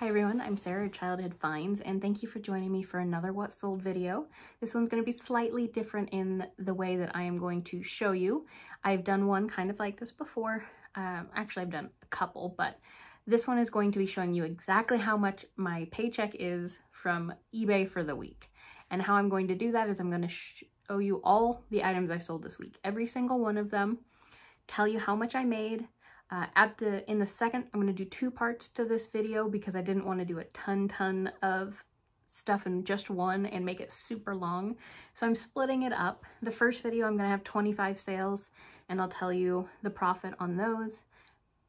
Hi everyone, I'm Sarah Childhood Finds and thank you for joining me for another What Sold video. This one's going to be slightly different in the way that I am going to show you. I've done one kind of like this before. Um, actually, I've done a couple, but this one is going to be showing you exactly how much my paycheck is from eBay for the week. And how I'm going to do that is I'm going to show you all the items I sold this week, every single one of them, tell you how much I made, uh, at the in the second, I'm going to do two parts to this video because I didn't want to do a ton ton of stuff in just one and make it super long. So I'm splitting it up. The first video, I'm going to have 25 sales and I'll tell you the profit on those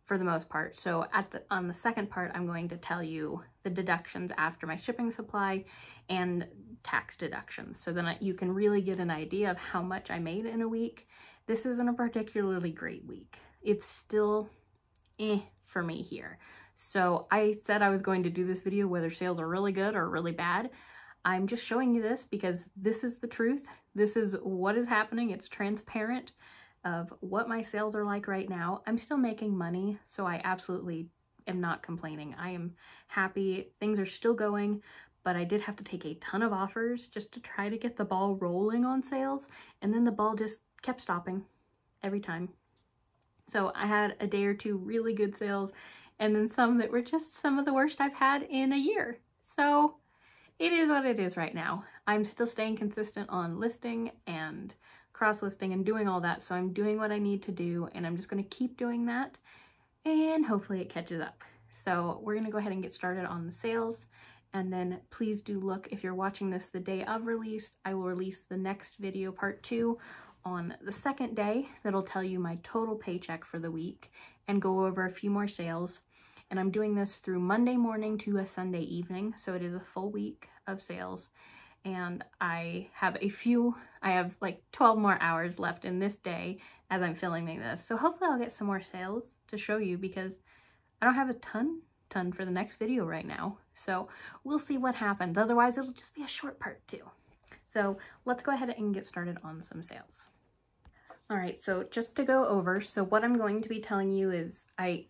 for the most part. So at the on the second part, I'm going to tell you the deductions after my shipping supply and tax deductions. So then you can really get an idea of how much I made in a week. This isn't a particularly great week it's still eh for me here. So I said I was going to do this video whether sales are really good or really bad. I'm just showing you this because this is the truth. This is what is happening. It's transparent of what my sales are like right now. I'm still making money, so I absolutely am not complaining. I am happy. Things are still going, but I did have to take a ton of offers just to try to get the ball rolling on sales, and then the ball just kept stopping every time. So I had a day or two really good sales and then some that were just some of the worst I've had in a year. So it is what it is right now. I'm still staying consistent on listing and cross listing and doing all that. So I'm doing what I need to do and I'm just going to keep doing that and hopefully it catches up. So we're going to go ahead and get started on the sales. And then please do look, if you're watching this the day of release, I will release the next video part two on the second day that'll tell you my total paycheck for the week and go over a few more sales. And I'm doing this through Monday morning to a Sunday evening, so it is a full week of sales. And I have a few, I have like 12 more hours left in this day as I'm filming this. So hopefully I'll get some more sales to show you because I don't have a ton, ton for the next video right now. So we'll see what happens. Otherwise it'll just be a short part too. So let's go ahead and get started on some sales. All right, so just to go over, so what I'm going to be telling you is I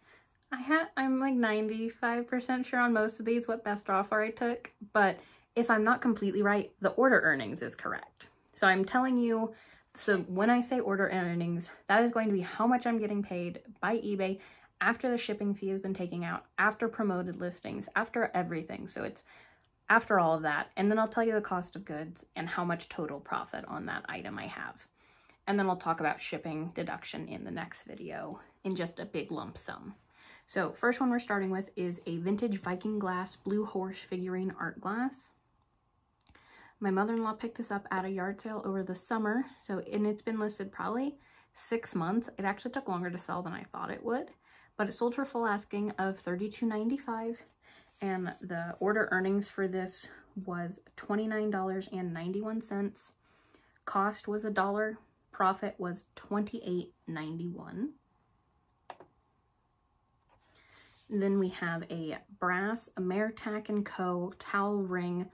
I had I'm like 95% sure on most of these what best offer I took, but if I'm not completely right, the order earnings is correct. So I'm telling you, so when I say order earnings, that is going to be how much I'm getting paid by eBay after the shipping fee has been taken out, after promoted listings, after everything. So it's after all of that. And then I'll tell you the cost of goods and how much total profit on that item I have. And then I'll talk about shipping deduction in the next video in just a big lump sum. So first one we're starting with is a vintage Viking glass blue horse figurine art glass. My mother-in-law picked this up at a yard sale over the summer. So, and it's been listed probably six months. It actually took longer to sell than I thought it would, but it sold for full asking of $32.95 and the order earnings for this was $29.91. Cost was a dollar. Profit was $28.91. Then we have a brass Ameritac & Co. towel ring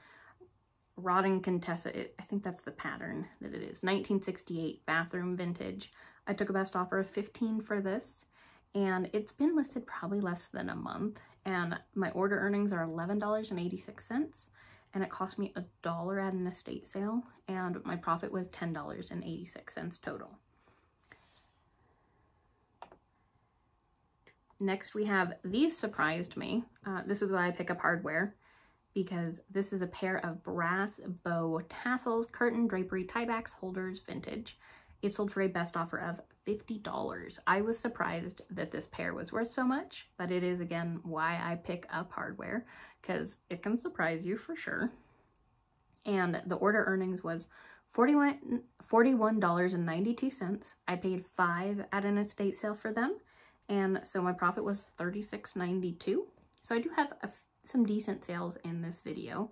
and Contessa. It, I think that's the pattern that it is. 1968 bathroom vintage. I took a best offer of 15 for this and it's been listed probably less than a month and my order earnings are $11.86 and it cost me a dollar at an estate sale and my profit was $10.86 total. Next we have, these surprised me. Uh, this is why I pick up hardware because this is a pair of brass bow tassels, curtain, drapery, tiebacks, holders, vintage. It sold for a best offer of $50. I was surprised that this pair was worth so much, but it is again why I pick up hardware because it can surprise you for sure. And the order earnings was $41, $41.92. I paid five at an estate sale for them. And so my profit was $36.92. So I do have a, some decent sales in this video.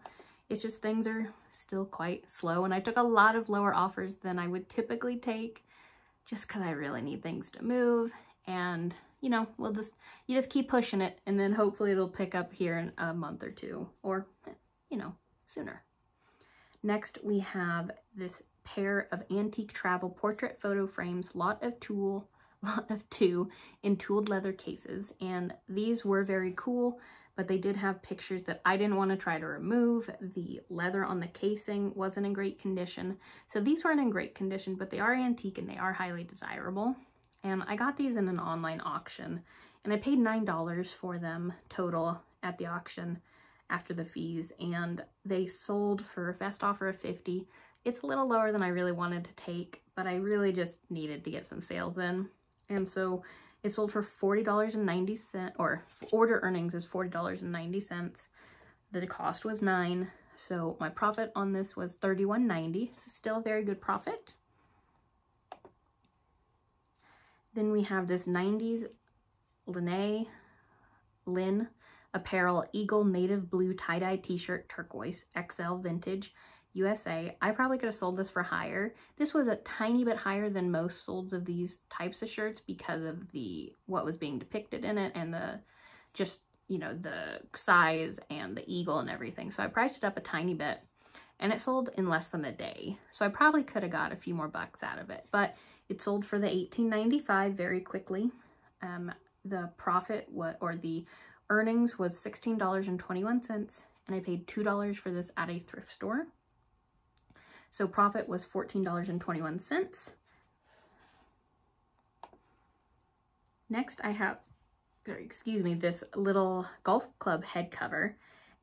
It's just things are still quite slow and I took a lot of lower offers than I would typically take just because I really need things to move. And, you know, we'll just, you just keep pushing it and then hopefully it'll pick up here in a month or two or, you know, sooner. Next, we have this pair of antique travel portrait photo frames, lot of tool lot of two in tooled leather cases. And these were very cool, but they did have pictures that I didn't want to try to remove. The leather on the casing wasn't in great condition. So these weren't in great condition, but they are antique and they are highly desirable. And I got these in an online auction and I paid $9 for them total at the auction after the fees and they sold for a best offer of 50 it's a little lower than I really wanted to take, but I really just needed to get some sales in. And so it sold for $40.90, or order earnings is $40.90. The cost was 9 so my profit on this was $31.90, so still a very good profit. Then we have this 90s Lene Lynn apparel Eagle Native Blue tie-dye t-shirt turquoise XL vintage USA. I probably could have sold this for higher. This was a tiny bit higher than most solds of these types of shirts because of the what was being depicted in it and the just, you know, the size and the eagle and everything. So I priced it up a tiny bit and it sold in less than a day. So I probably could have got a few more bucks out of it, but it sold for the 18.95 very quickly. Um, the profit what or the earnings was $16.21 and I paid $2 for this at a thrift store. So profit was $14.21. Next I have, excuse me, this little golf club head cover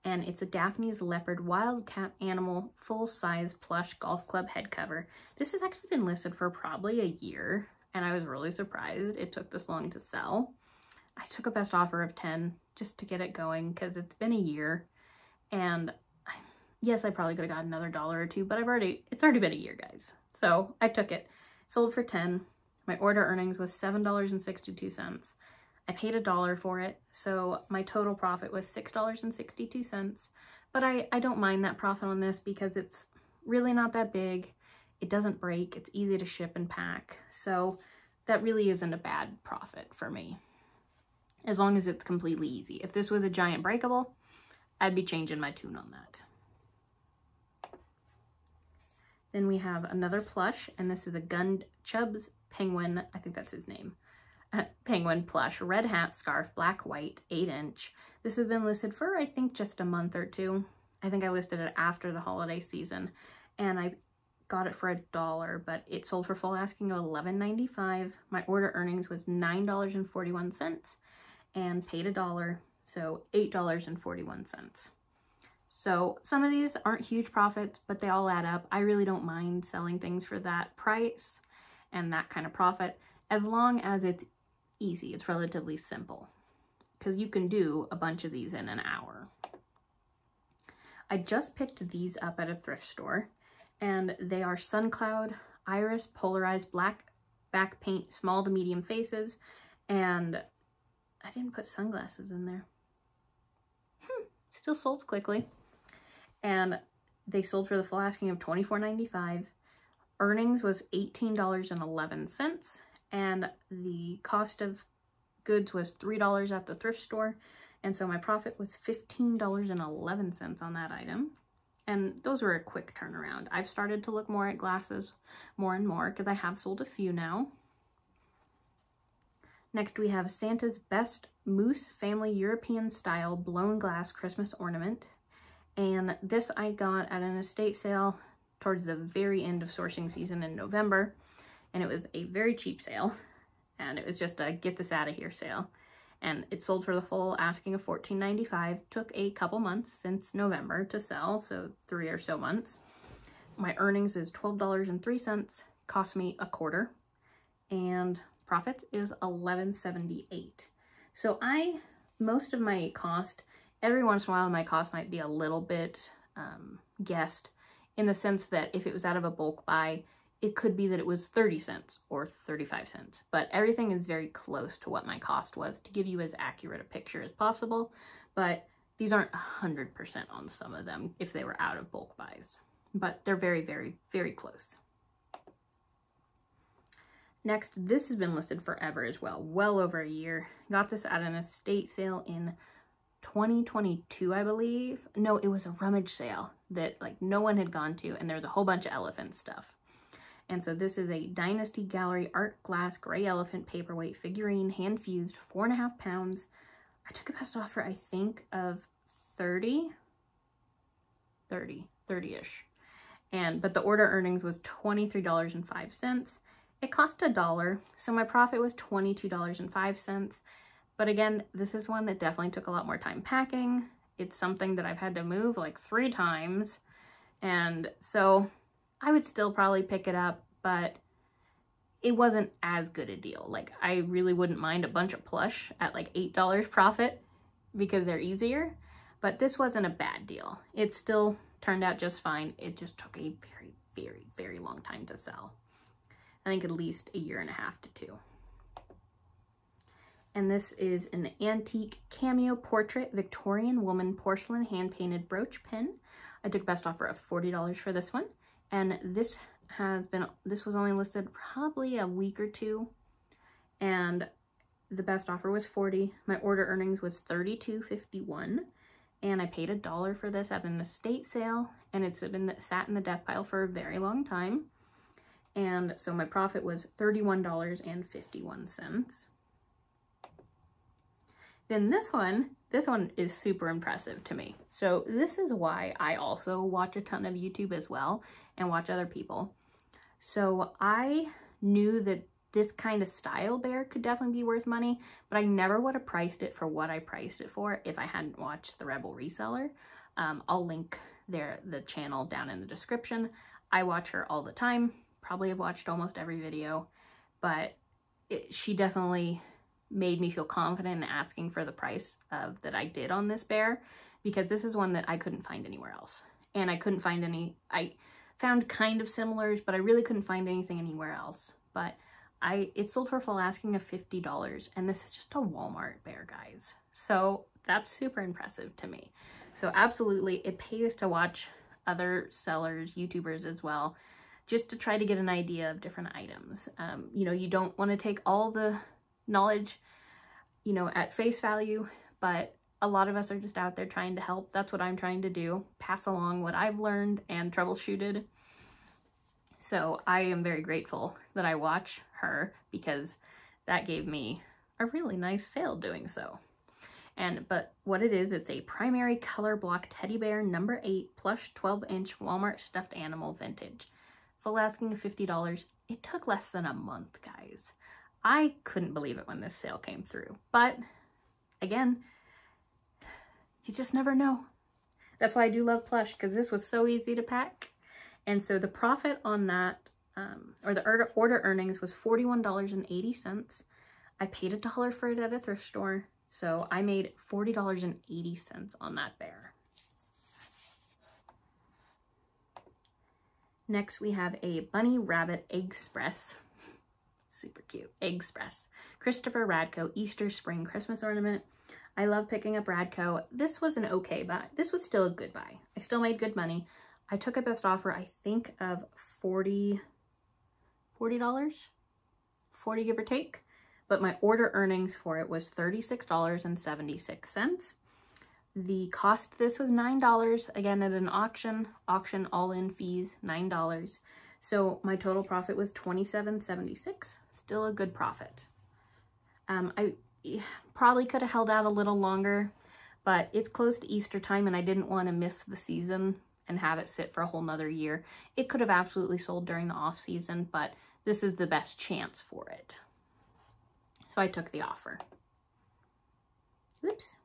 and it's a Daphne's Leopard Wildcat Animal full-size plush golf club head cover. This has actually been listed for probably a year and I was really surprised it took this long to sell. I took a best offer of 10 just to get it going because it's been a year and yes, I probably could have got another dollar or two, but I've already, it's already been a year, guys. So I took it, sold for 10. My order earnings was $7.62. I paid a dollar for it, so my total profit was $6.62. But I, I don't mind that profit on this because it's really not that big. It doesn't break. It's easy to ship and pack. So that really isn't a bad profit for me. As long as it's completely easy. If this was a giant breakable, I'd be changing my tune on that. Then we have another plush, and this is a Gund Chubbs Penguin, I think that's his name, uh, Penguin plush, red hat, scarf, black, white, 8 inch. This has been listed for, I think, just a month or two. I think I listed it after the holiday season, and I got it for a dollar, but it sold for full asking of $11.95. My order earnings was $9.41 and paid a dollar, so $8.41. So some of these aren't huge profits, but they all add up. I really don't mind selling things for that price and that kind of profit as long as it's easy. It's relatively simple because you can do a bunch of these in an hour. I just picked these up at a thrift store and they are Suncloud Iris Polarized Black Back Paint Small to Medium Faces and I didn't put sunglasses in there. Hmm, still sold quickly and they sold for the full asking of $24.95. Earnings was $18.11 and the cost of goods was $3 at the thrift store. And so my profit was $15.11 on that item. And those were a quick turnaround. I've started to look more at glasses more and more because I have sold a few now. Next we have Santa's Best Moose Family European Style Blown Glass Christmas Ornament. And this I got at an estate sale towards the very end of sourcing season in November. And it was a very cheap sale. And it was just a get this out of here sale. And it sold for the full asking of $14.95. Took a couple months since November to sell, so three or so months. My earnings is $12.03. Cost me a quarter. And profit is $11.78. So I, most of my cost every once in a while my cost might be a little bit um, guessed in the sense that if it was out of a bulk buy, it could be that it was 30 cents or 35 cents, but everything is very close to what my cost was to give you as accurate a picture as possible, but these aren't 100% on some of them if they were out of bulk buys, but they're very, very, very close. Next, this has been listed forever as well, well over a year. Got this at an estate sale in 2022, I believe. No, it was a rummage sale that like no one had gone to and there was a whole bunch of elephant stuff. And so this is a Dynasty Gallery Art Glass Gray Elephant Paperweight Figurine, hand fused, four and a half pounds. I took a best offer, I think, of 30, 30, 30-ish. And, but the order earnings was $23.05. It cost a dollar, so my profit was $22.05. But again, this is one that definitely took a lot more time packing. It's something that I've had to move like three times. And so I would still probably pick it up, but it wasn't as good a deal. Like I really wouldn't mind a bunch of plush at like $8 profit because they're easier, but this wasn't a bad deal. It still turned out just fine. It just took a very, very, very long time to sell. I think at least a year and a half to two. And this is an antique cameo portrait Victorian woman porcelain hand-painted brooch pin. I took best offer of $40 for this one. And this has been, this was only listed probably a week or two. And the best offer was 40. My order earnings was 32.51 and I paid a dollar for this at an estate sale and it's been sat in the death pile for a very long time. And so my profit was $31.51. Then this one, this one is super impressive to me. So this is why I also watch a ton of YouTube as well and watch other people. So I knew that this kind of style bear could definitely be worth money, but I never would have priced it for what I priced it for if I hadn't watched the Rebel Reseller. Um, I'll link their the channel down in the description. I watch her all the time, probably have watched almost every video, but it, she definitely made me feel confident in asking for the price of that I did on this bear because this is one that I couldn't find anywhere else. And I couldn't find any, I found kind of similars, but I really couldn't find anything anywhere else. But I it sold for full asking of $50 and this is just a Walmart bear guys. So that's super impressive to me. So absolutely it pays to watch other sellers, YouTubers as well, just to try to get an idea of different items. Um, you know, you don't want to take all the knowledge, you know, at face value, but a lot of us are just out there trying to help. That's what I'm trying to do, pass along what I've learned and troubleshooted. So I am very grateful that I watch her because that gave me a really nice sale doing so. And but what it is, it's a primary color block teddy bear number eight plush 12 inch Walmart stuffed animal vintage. Full asking of $50. It took less than a month, guys. I couldn't believe it when this sale came through. But again, you just never know. That's why I do love plush because this was so easy to pack. And so the profit on that, um, or the order, order earnings was $41.80. I paid a dollar for it at a thrift store. So I made $40.80 on that bear. Next, we have a Bunny Rabbit Express. Super cute. Express. Christopher Radko Easter Spring Christmas Ornament. I love picking up Radko. This was an okay buy. This was still a good buy. I still made good money. I took a best offer, I think, of 40 $40, 40 give or take, but my order earnings for it was $36.76. The cost this was $9, again at an auction, auction all-in fees, $9. So my total profit was $27.76, still a good profit. Um, I probably could have held out a little longer, but it's close to Easter time and I didn't want to miss the season and have it sit for a whole nother year. It could have absolutely sold during the off season, but this is the best chance for it. So I took the offer. Oops.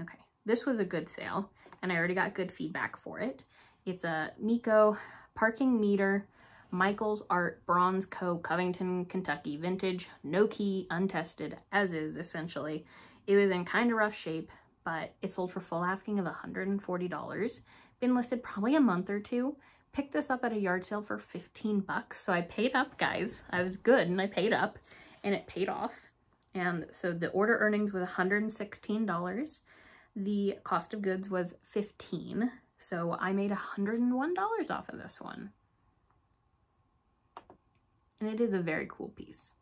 Okay, this was a good sale and I already got good feedback for it. It's a Mi-Co parking meter, Michaels Art Bronze Co. Covington, Kentucky vintage, no key, untested, as is essentially. It was in kind of rough shape, but it sold for full asking of $140. Been listed probably a month or two. Picked this up at a yard sale for 15 bucks. So I paid up, guys. I was good and I paid up and it paid off. And so the order earnings was $116. The cost of goods was 15 So I made $101 off of this one. And it is a very cool piece.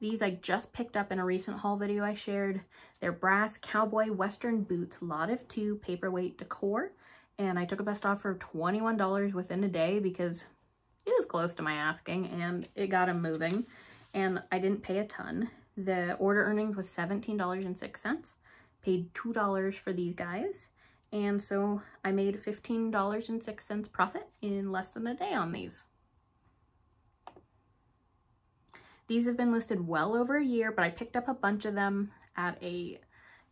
These I just picked up in a recent haul video I shared. They're brass cowboy western boots, lot of two paperweight decor. And I took a best offer of $21 within a day because it was close to my asking and it got them moving and I didn't pay a ton. The order earnings was $17.06. Paid $2 for these guys. And so I made $15.06 profit in less than a day on these. These have been listed well over a year, but I picked up a bunch of them at a,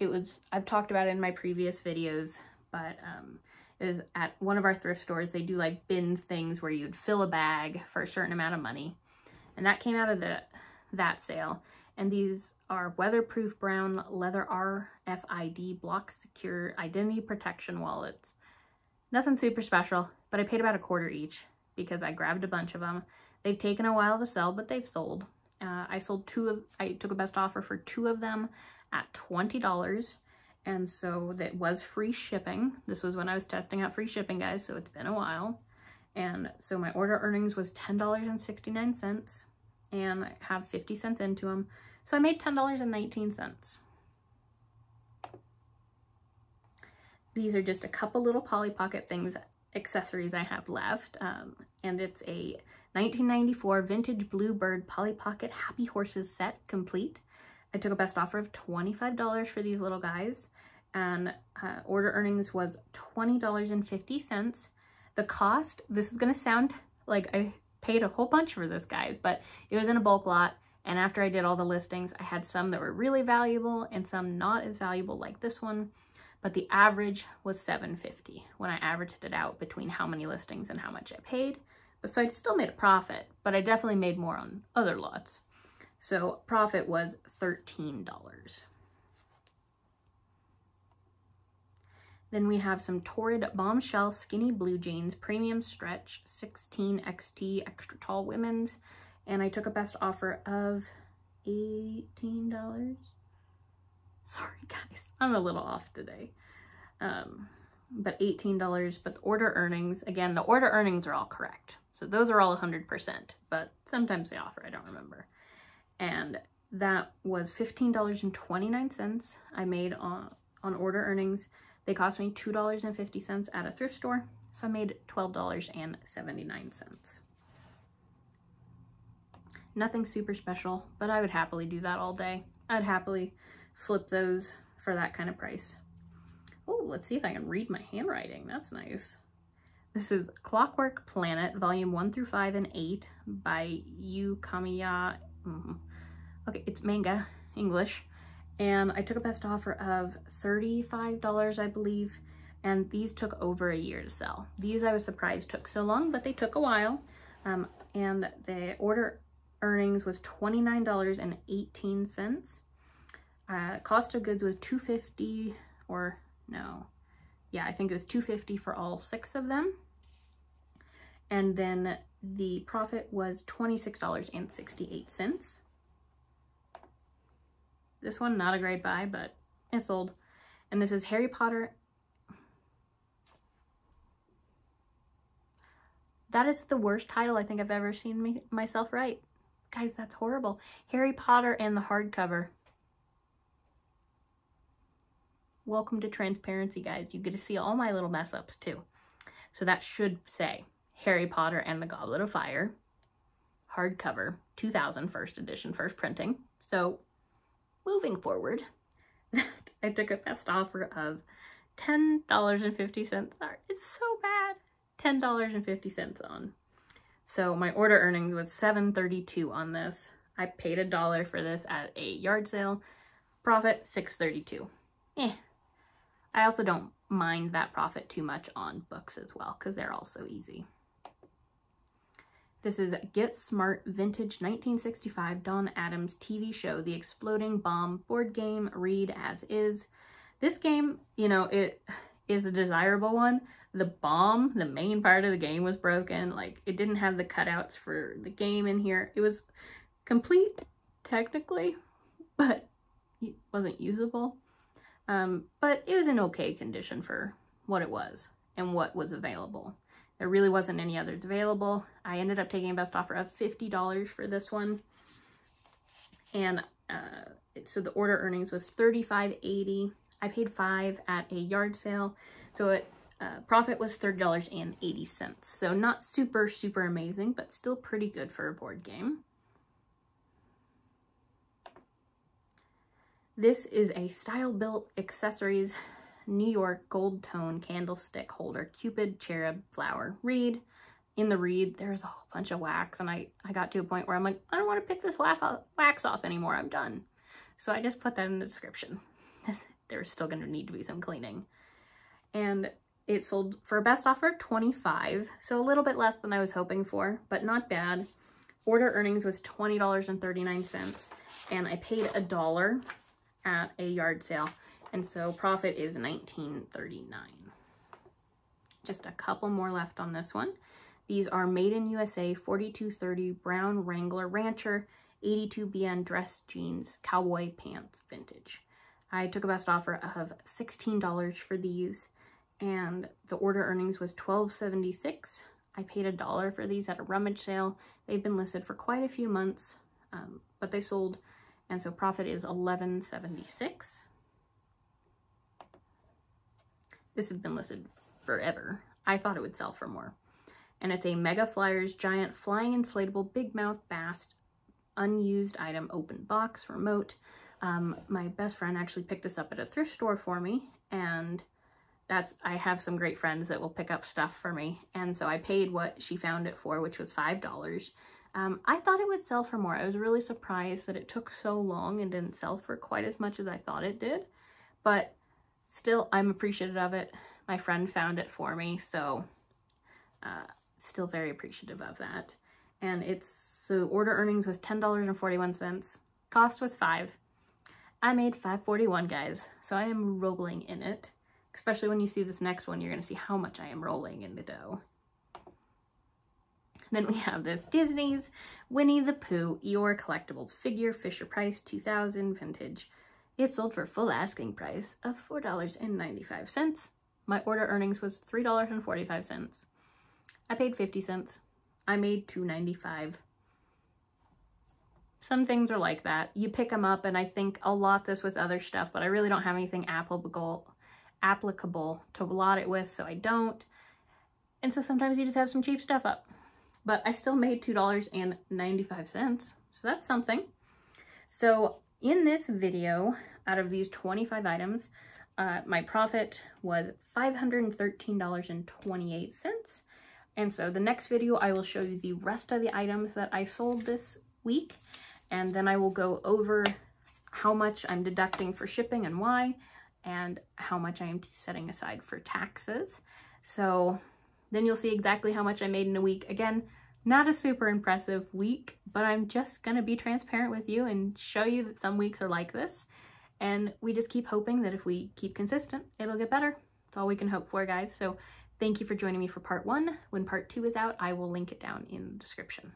it was, I've talked about it in my previous videos, but um, is at one of our thrift stores. They do like bin things where you'd fill a bag for a certain amount of money. And that came out of the that sale. And these are weatherproof brown leather RFID block secure identity protection wallets. Nothing super special, but I paid about a quarter each because I grabbed a bunch of them. They've taken a while to sell, but they've sold. Uh, I sold two of, I took a best offer for two of them at $20 and so that was free shipping. This was when I was testing out free shipping, guys, so it's been a while. And so my order earnings was $10.69 and I have 50 cents into them. So I made $10.19. These are just a couple little Polly Pocket things, accessories I have left. Um, and it's a 1994 vintage Bluebird Polly Pocket Happy Horses set complete. I took a best offer of $25 for these little guys and uh, order earnings was $20.50. The cost, this is to sound like I paid a whole bunch for this, guys, but it was in a bulk lot. And after I did all the listings, I had some that were really valuable and some not as valuable like this one. But the average was $7.50 when I averaged it out between how many listings and how much I paid. But so I still made a profit, but I definitely made more on other lots. So profit was $13. Then we have some Torrid Bombshell Skinny Blue Jeans Premium Stretch 16XT Extra Tall Women's. And I took a best offer of $18. Sorry guys, I'm a little off today. Um, but $18, but the order earnings, again, the order earnings are all correct. So those are all 100%, but sometimes they offer, I don't remember and that was $15.29 I made on, on order earnings. They cost me $2.50 at a thrift store, so I made $12.79. Nothing super special, but I would happily do that all day. I'd happily flip those for that kind of price. Oh, let's see if I can read my handwriting. That's nice. This is Clockwork Planet, volume 1 through 5 and 8 by Yu Kamiya Mm. Okay, it's manga, English. And I took a best offer of $35, I believe. And these took over a year to sell. These I was surprised took so long, but they took a while. Um, and the order earnings was $29.18. Uh, cost of goods was 250 or no, yeah, I think it was 250 for all six of them. And then the profit was $26.68. This one, not a great buy, but it sold. And this is Harry Potter. That is the worst title I think I've ever seen me myself write. Guys, that's horrible. Harry Potter and the hardcover. Welcome to transparency, guys. You get to see all my little mess ups, too. So that should say Harry Potter and the Goblet of Fire, hardcover, 2000, first edition, first printing. So moving forward, I took a best offer of $10.50. It's so bad. $10.50 on. So my order earnings was 732 on this. I paid a dollar for this at a yard sale. Profit 632. Eh. I also don't mind that profit too much on books as well because they're all so easy. This is Get Smart Vintage 1965 Don Adams TV show, The Exploding Bomb board game, read as is. This game, you know, it is a desirable one. The bomb, the main part of the game was broken. Like, it didn't have the cutouts for the game in here. It was complete, technically, but it wasn't usable. Um, but it was in okay condition for what it was and what was available. There really wasn't any others available. I ended up taking a best offer of $50 for this one. And uh, so the order earnings was $35.80. I paid five at a yard sale. So it Uh, profit was $30.80. So not super, super amazing, but still pretty good for a board game. This is a Style Built Accessories New York Gold Tone Candlestick Holder Cupid Cherub Flower Reed. In the reed, there's a whole bunch of wax, and I, I got to a point where I'm like, I don't want to pick this wax off anymore. I'm done. So I just put that in the description. There's still going to need to be some cleaning. And it sold for best offer 25 so a little bit less than I was hoping for, but not bad. Order earnings was $20.39, and I paid a dollar at a yard sale, and so profit is $19.39. Just a couple more left on this one. These are Made in USA 4230 Brown Wrangler Rancher 82BN dress jeans cowboy pants vintage. I took a best offer of $16 for these and the order earnings was $12.76. I paid a dollar for these at a rummage sale. They've been listed for quite a few months, um, but they sold, and so profit is $11.76. This has been listed forever. I thought it would sell for more. And it's a Mega Flyers Giant Flying Inflatable Big Mouth Bass Unused Item Open Box Remote. Um, my best friend actually picked this up at a thrift store for me, and that's I have some great friends that will pick up stuff for me. And so I paid what she found it for, which was $5. Um, I thought it would sell for more. I was really surprised that it took so long and didn't sell for quite as much as I thought it did. But still, I'm appreciative of it. My friend found it for me, so uh, still very appreciative of that. And it's, so order earnings was $10.41. Cost was 5 I made 541 guys, so I am rolling in it. Especially when you see this next one, you're going to see how much I am rolling in the dough. Then we have this Disney's Winnie the Pooh Eeyore Collectibles figure, Fisher Price 2000 vintage. It sold for full asking price of $4.95. My order earnings was $3.45. I paid 50 cents. I made $2.95. Some things are like that. You pick them up and I think I'll lot this with other stuff, but I really don't have anything applicable applicable to lot it with, so I don't. And so sometimes you just have some cheap stuff up. But I still made $2.95, so that's something. So in this video, out of these 25 items, uh, my profit was $513.28. And so the next video, I will show you the rest of the items that I sold this week. And then I will go over how much I'm deducting for shipping and why, and how much I am setting aside for taxes. So then you'll see exactly how much I made in a week. Again, not a super impressive week, but I'm just to be transparent with you and show you that some weeks are like this. And we just keep hoping that if we keep consistent, it'll get better. It's all we can hope for, guys. So thank you for joining me for part one. When part two is out, I will link it down in the description.